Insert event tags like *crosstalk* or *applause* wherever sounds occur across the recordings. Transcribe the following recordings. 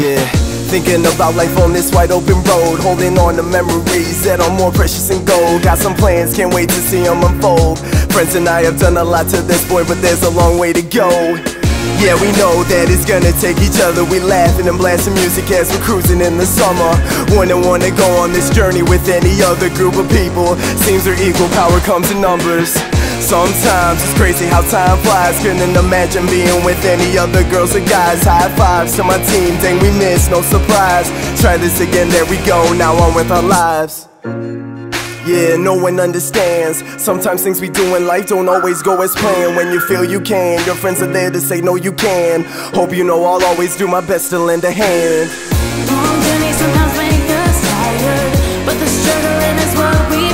Yeah, thinking about life on this wide open road, holding on to memories that are more precious than gold. Got some plans, can't wait to see them unfold. Friends and I have done a lot to this point, but there's a long way to go. Yeah, we know that it's gonna take each other. We laughing and blasting music as we're cruising in the summer. Wouldn't wanna go on this journey with any other group of people. Seems our equal power comes in numbers. Sometimes it's crazy how time flies. Couldn't imagine being with any other girls or guys. High fives to my team, dang, we miss, no surprise. Try this again, there we go, now on with our lives. Yeah, no one understands. Sometimes things we do in life don't always go as planned. When you feel you can, your friends are there to say no, you can. Hope you know I'll always do my best to lend a hand. Long journeys sometimes make us tired, but the struggling is what we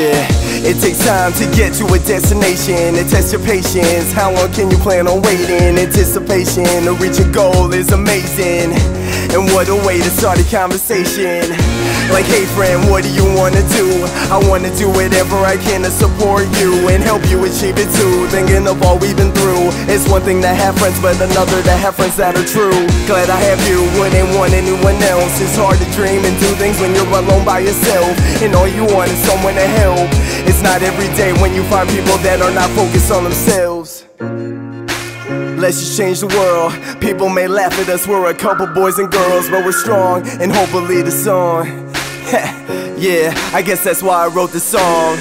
Yeah, it takes time to get to a destination. It tests your patience. How long can you plan on waiting? Anticipation to reach a goal is amazing. And what a way to start a conversation. Like, hey friend, what do you wanna do? I wanna do whatever I can to support you and help you achieve it too. Thinking of all we've been through. It's one thing to have friends, but another to have friends that are true. Glad I have you, wouldn't want anyone else. It's hard to dream and do things when you're alone by yourself. And all you want is someone to help. It's not every day when you find people that are not focused on themselves. Let's just change the world. People may laugh at us, we're a couple boys and girls, but we're strong and hopefully the song. *laughs* yeah, I guess that's why I wrote the song.